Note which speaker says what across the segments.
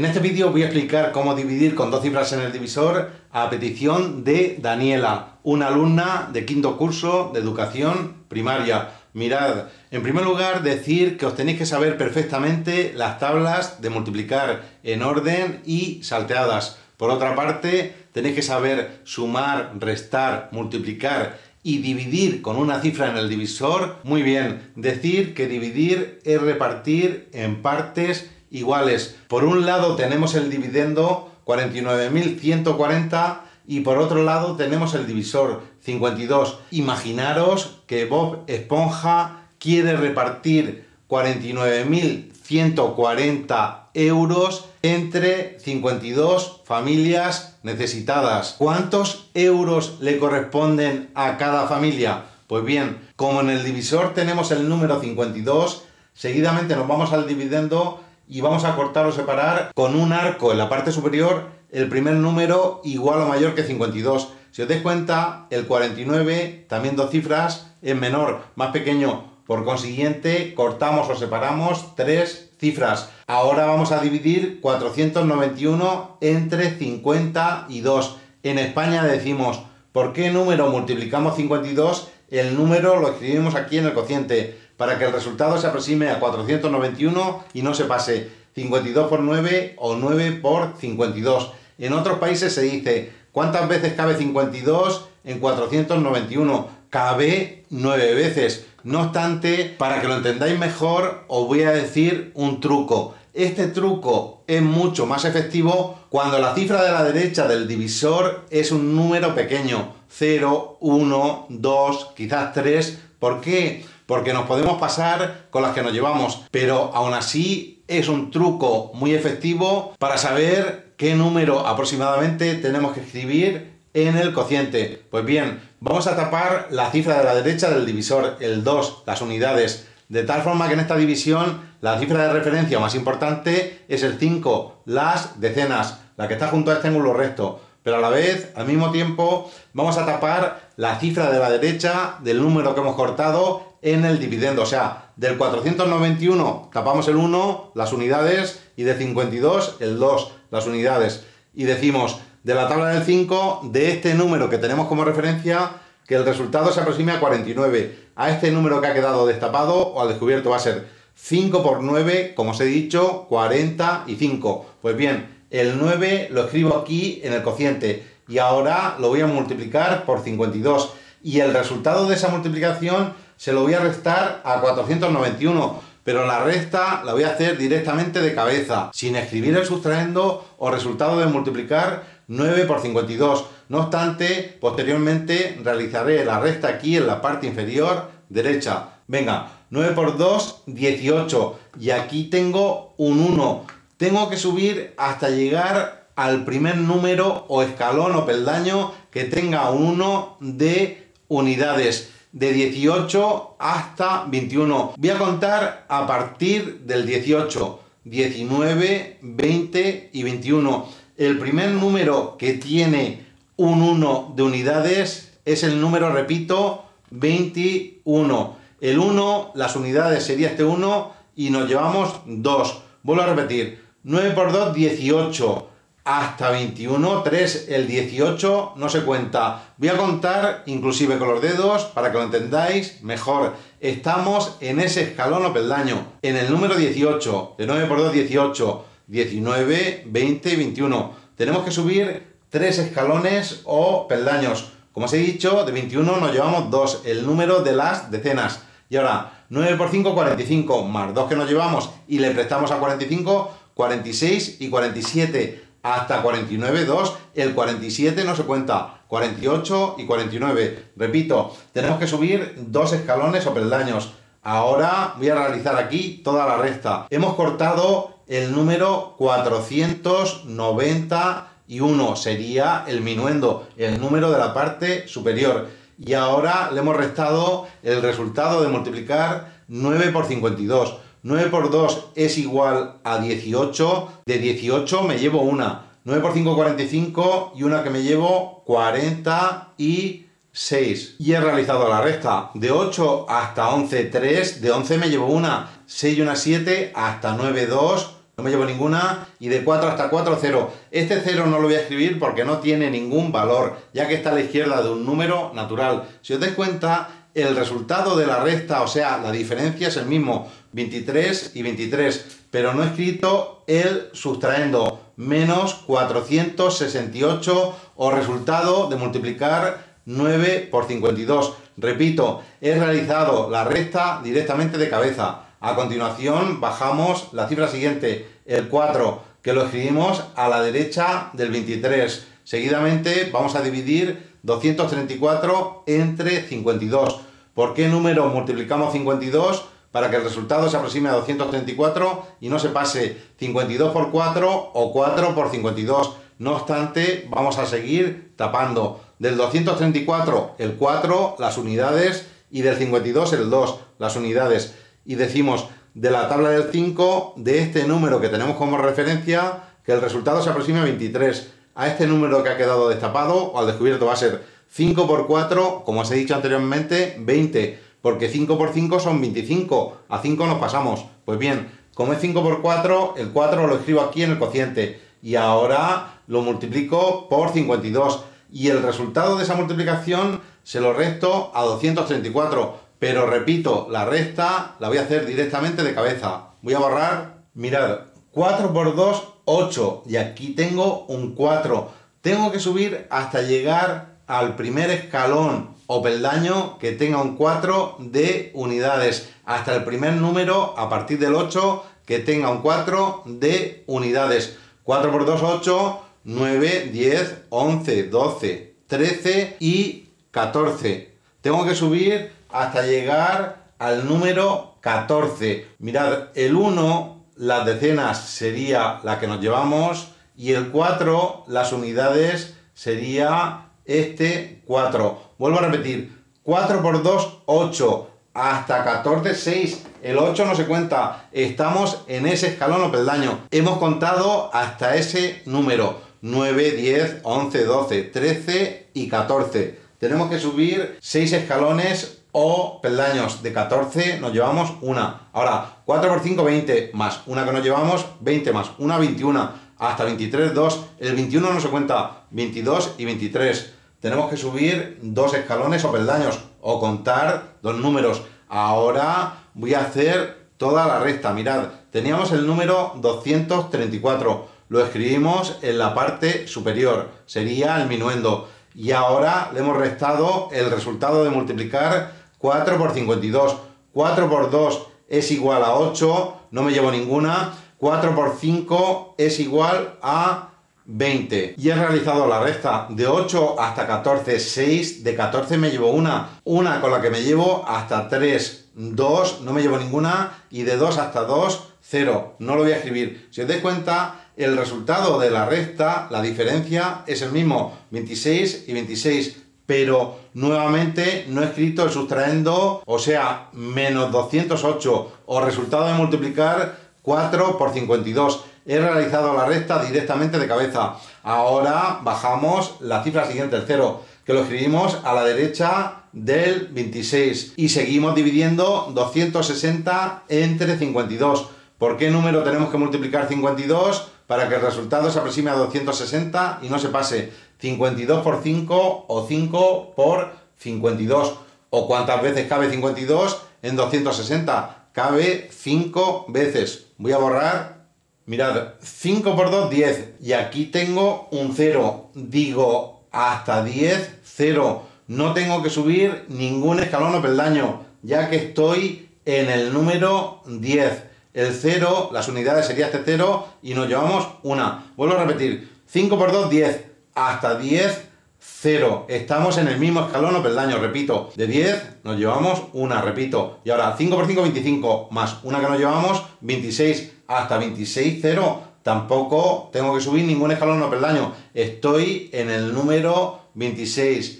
Speaker 1: En este vídeo voy a explicar cómo dividir con dos cifras en el divisor a petición de Daniela, una alumna de quinto curso de educación primaria. Mirad, en primer lugar decir que os tenéis que saber perfectamente las tablas de multiplicar en orden y salteadas. Por otra parte, tenéis que saber sumar, restar, multiplicar y dividir con una cifra en el divisor. Muy bien, decir que dividir es repartir en partes iguales. Por un lado tenemos el dividendo 49.140 y por otro lado tenemos el divisor 52. Imaginaros que Bob Esponja quiere repartir 49.140 euros entre 52 familias necesitadas. ¿Cuántos euros le corresponden a cada familia? Pues bien, como en el divisor tenemos el número 52, seguidamente nos vamos al dividendo y vamos a cortar o separar con un arco en la parte superior el primer número igual o mayor que 52. Si os dais cuenta, el 49, también dos cifras, es menor, más pequeño. Por consiguiente, cortamos o separamos tres cifras. Ahora vamos a dividir 491 entre 52. En España decimos, ¿por qué número multiplicamos 52? El número lo escribimos aquí en el cociente para que el resultado se aproxime a 491 y no se pase 52 por 9 o 9 por 52. En otros países se dice, ¿cuántas veces cabe 52 en 491? Cabe 9 veces. No obstante, para que lo entendáis mejor, os voy a decir un truco. Este truco es mucho más efectivo cuando la cifra de la derecha del divisor es un número pequeño. 0, 1, 2, quizás 3. ¿Por qué? porque nos podemos pasar con las que nos llevamos, pero aún así es un truco muy efectivo para saber qué número aproximadamente tenemos que escribir en el cociente. Pues bien, vamos a tapar la cifra de la derecha del divisor, el 2, las unidades, de tal forma que en esta división la cifra de referencia más importante es el 5, las decenas, la que está junto a este ángulo recto pero a la vez, al mismo tiempo, vamos a tapar la cifra de la derecha del número que hemos cortado en el dividendo. O sea, del 491 tapamos el 1, las unidades, y de 52 el 2, las unidades. Y decimos, de la tabla del 5, de este número que tenemos como referencia, que el resultado se aproxime a 49. A este número que ha quedado destapado o al descubierto va a ser 5 por 9, como os he dicho, 45. Pues bien, el 9 lo escribo aquí en el cociente y ahora lo voy a multiplicar por 52 y el resultado de esa multiplicación se lo voy a restar a 491 pero la resta la voy a hacer directamente de cabeza, sin escribir el sustraendo o resultado de multiplicar 9 por 52. No obstante, posteriormente realizaré la resta aquí en la parte inferior derecha. Venga, 9 por 2, 18. Y aquí tengo un 1 tengo que subir hasta llegar al primer número o escalón o peldaño que tenga un 1 de unidades de 18 hasta 21. Voy a contar a partir del 18, 19, 20 y 21. El primer número que tiene un 1 de unidades es el número, repito, 21. El 1, las unidades sería este 1 y nos llevamos 2. Vuelvo a repetir, 9 por 2, 18. Hasta 21, 3, el 18 no se cuenta. Voy a contar inclusive con los dedos para que lo entendáis mejor. Estamos en ese escalón o peldaño. En el número 18, de 9 por 2, 18. 19, 20 21. Tenemos que subir 3 escalones o peldaños. Como os he dicho, de 21 nos llevamos 2, el número de las decenas. Y ahora, 9 por 5, 45, más 2 que nos llevamos y le prestamos a 45, 46 y 47 hasta 49, 2, el 47 no se cuenta, 48 y 49. Repito, tenemos que subir dos escalones o peldaños. Ahora voy a realizar aquí toda la resta. Hemos cortado el número 491, sería el minuendo, el número de la parte superior. Y ahora le hemos restado el resultado de multiplicar 9 por 52. 9 por 2 es igual a 18. De 18 me llevo una. 9 por 5, 45 y una que me llevo 46. Y he realizado la resta. De 8 hasta 11, 3. De 11 me llevo una. 6 y una 7 hasta 9, 2 no me llevo ninguna, y de 4 hasta 4, 0. Este 0 no lo voy a escribir porque no tiene ningún valor, ya que está a la izquierda de un número natural. Si os dais cuenta, el resultado de la resta, o sea, la diferencia es el mismo, 23 y 23, pero no he escrito el sustraendo, menos 468 o resultado de multiplicar 9 por 52. Repito, he realizado la resta directamente de cabeza. A continuación bajamos la cifra siguiente, el 4, que lo escribimos a la derecha del 23. Seguidamente vamos a dividir 234 entre 52. ¿Por qué número multiplicamos 52? Para que el resultado se aproxime a 234 y no se pase 52 por 4 o 4 por 52. No obstante, vamos a seguir tapando. Del 234 el 4, las unidades, y del 52 el 2, las unidades y decimos de la tabla del 5, de este número que tenemos como referencia, que el resultado se aproxima a 23. A este número que ha quedado destapado o al descubierto va a ser 5 por 4, como os he dicho anteriormente, 20, porque 5 por 5 son 25, a 5 nos pasamos. Pues bien, como es 5 por 4, el 4 lo escribo aquí en el cociente y ahora lo multiplico por 52 y el resultado de esa multiplicación se lo resto a 234 pero repito, la resta la voy a hacer directamente de cabeza. Voy a borrar, mirad, 4 por 2, 8. Y aquí tengo un 4. Tengo que subir hasta llegar al primer escalón o peldaño que tenga un 4 de unidades. Hasta el primer número, a partir del 8, que tenga un 4 de unidades. 4 por 2, 8, 9, 10, 11, 12, 13 y 14. Tengo que subir hasta llegar al número 14. Mirad, el 1, las decenas sería la que nos llevamos y el 4, las unidades sería este 4. Vuelvo a repetir, 4 por 2, 8. Hasta 14, 6. El 8 no se cuenta. Estamos en ese escalón o peldaño. Hemos contado hasta ese número. 9, 10, 11, 12, 13 y 14. Tenemos que subir 6 escalones o peldaños de 14 nos llevamos una. Ahora, 4 por 5, 20 más una que nos llevamos, 20 más una, 21. Hasta 23, 2. El 21 no se cuenta, 22 y 23. Tenemos que subir dos escalones o peldaños o contar dos números. Ahora voy a hacer toda la recta. Mirad, teníamos el número 234. Lo escribimos en la parte superior. Sería el minuendo. Y ahora le hemos restado el resultado de multiplicar 4 por 52. 4 por 2 es igual a 8, no me llevo ninguna. 4 por 5 es igual a 20. Y he realizado la resta de 8 hasta 14, 6. De 14 me llevo una. Una con la que me llevo hasta 3, 2, no me llevo ninguna. Y de 2 hasta 2, 0. No lo voy a escribir. Si os dais cuenta, el resultado de la resta, la diferencia, es el mismo. 26 y 26 pero nuevamente no he escrito el sustraendo, o sea, menos 208, o resultado de multiplicar 4 por 52. He realizado la resta directamente de cabeza. Ahora bajamos la cifra siguiente, el 0, que lo escribimos a la derecha del 26. Y seguimos dividiendo 260 entre 52. ¿Por qué número tenemos que multiplicar 52? Para que el resultado se aproxime a 260 y no se pase 52 por 5 o 5 por 52. ¿O cuántas veces cabe 52 en 260? Cabe 5 veces. Voy a borrar. Mirad, 5 por 2, 10. Y aquí tengo un 0. Digo, hasta 10, 0. No tengo que subir ningún escalón o peldaño, ya que estoy en el número 10. El 0, las unidades sería este 0 y nos llevamos una. Vuelvo a repetir, 5 por 2, 10 hasta 10, 0. Estamos en el mismo escalón o peldaño, repito. De 10 nos llevamos una, repito. Y ahora 5 por 5, 25, más una que nos llevamos, 26. Hasta 26, 0. Tampoco tengo que subir ningún escalón o peldaño. Estoy en el número 26.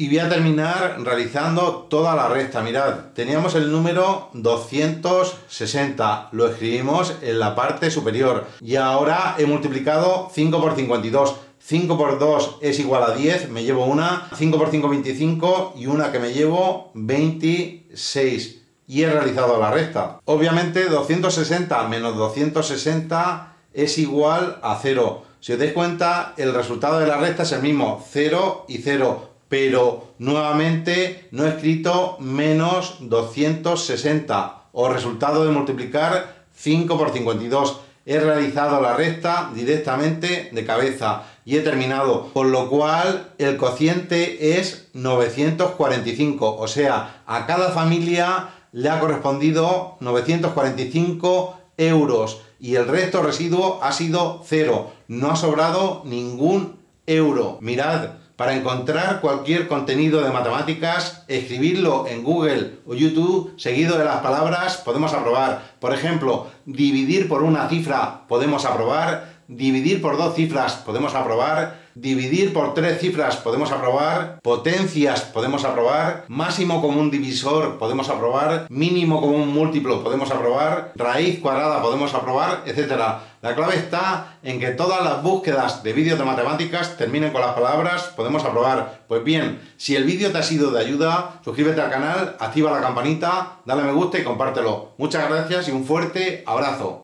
Speaker 1: Y voy a terminar realizando toda la recta. Mirad, teníamos el número 260, lo escribimos en la parte superior. Y ahora he multiplicado 5 por 52. 5 por 2 es igual a 10, me llevo una. 5 por 5, 25 y una que me llevo 26 y he realizado la recta. Obviamente 260 menos 260 es igual a 0. Si os dais cuenta, el resultado de la recta es el mismo, 0 y 0, pero nuevamente no he escrito menos 260 o resultado de multiplicar 5 por 52. He realizado la recta directamente de cabeza y he terminado, con lo cual el cociente es 945, o sea, a cada familia le ha correspondido 945 euros y el resto residuo ha sido cero. No ha sobrado ningún euro. Mirad, para encontrar cualquier contenido de matemáticas, escribirlo en Google o YouTube seguido de las palabras podemos aprobar. Por ejemplo, dividir por una cifra podemos aprobar, dividir por dos cifras podemos aprobar, dividir por tres cifras podemos aprobar, potencias podemos aprobar, máximo común divisor podemos aprobar, mínimo común múltiplo podemos aprobar, raíz cuadrada podemos aprobar, etc. La clave está en que todas las búsquedas de vídeos de matemáticas terminen con las palabras podemos aprobar. Pues bien, si el vídeo te ha sido de ayuda, suscríbete al canal, activa la campanita, dale me gusta y compártelo. Muchas gracias y un fuerte abrazo.